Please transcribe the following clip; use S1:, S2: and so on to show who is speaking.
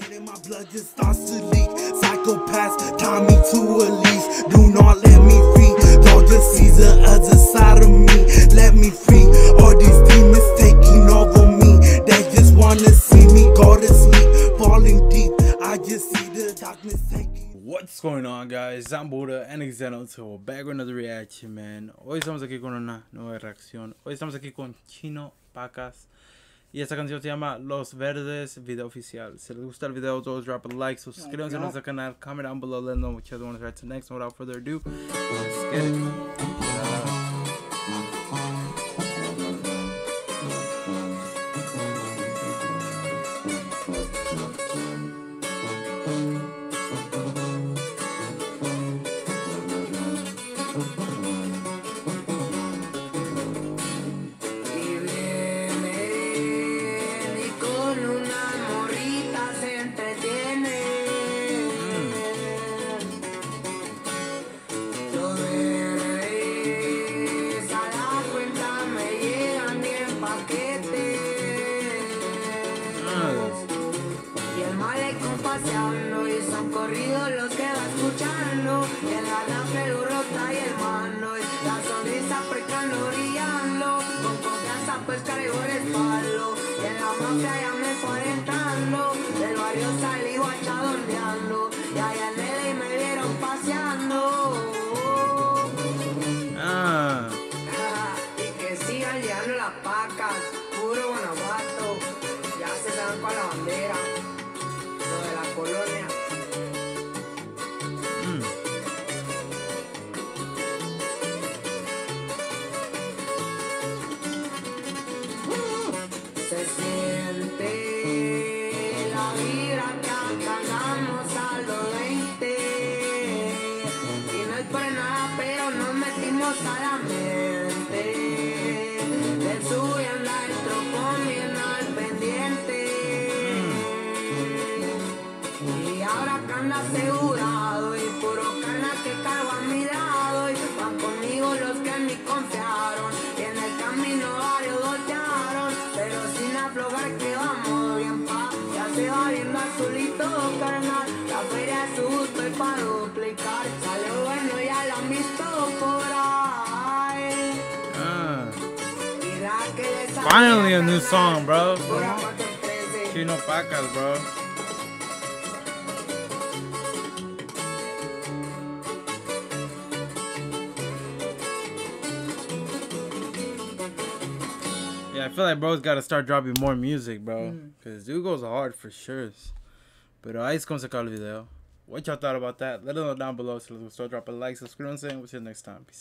S1: hate it, my blood just starts to leak. Psychopaths tie me to a leash. Do not let me free. Lord just sees the other side of me. Let me free. All these demons taking over me. They just wanna see me go to sleep. Falling deep. I just see the darkness taking.
S2: What's going on guys? I'm Buda and Xeno back with another reaction man. Hoy estamos aquí con una nueva reacción. Hoy estamos aquí con Chino Pacas. Y esta canción se llama Los Verdes Video Oficial. Si les gusta el video, todos drop a like, suscríbanse a nuestro canal, comment down below, let know which other one to react to next. And without further ado, let's get it.
S3: Paseando y son corridos los que va escuchando. Y en la nave el rota y el mano y la sonrisa precando brillando. Con confianza pues cargo el espaldo. Y en la mafia ya me fue. Del barrio salí guachadondeando. Y allá en el y me vieron paseando.
S2: Ah,
S3: y que sigan llegando las pacas, puro Guanajuato, ya se dan con la bandera, asegurado y puro cana que cargo a mi lado y van conmigo los que ni confiaron y en el camino varios voltearon pero sin aflojar que vamos bien pa. Ya se va viendo azulito carnal la feria es su gusto y para duplicar
S2: Finally a new song, bro.
S3: Pura pa' que trece.
S2: Chino Pacas, bro. Yeah, I feel like bro's got to start dropping more music, bro. Mm. Because dude goes hard for sure. Pero ahí es como se acaba el video. What y'all thought about that? Let us know down below. So let's go drop a like, subscribe, and we'll see you next time. Peace.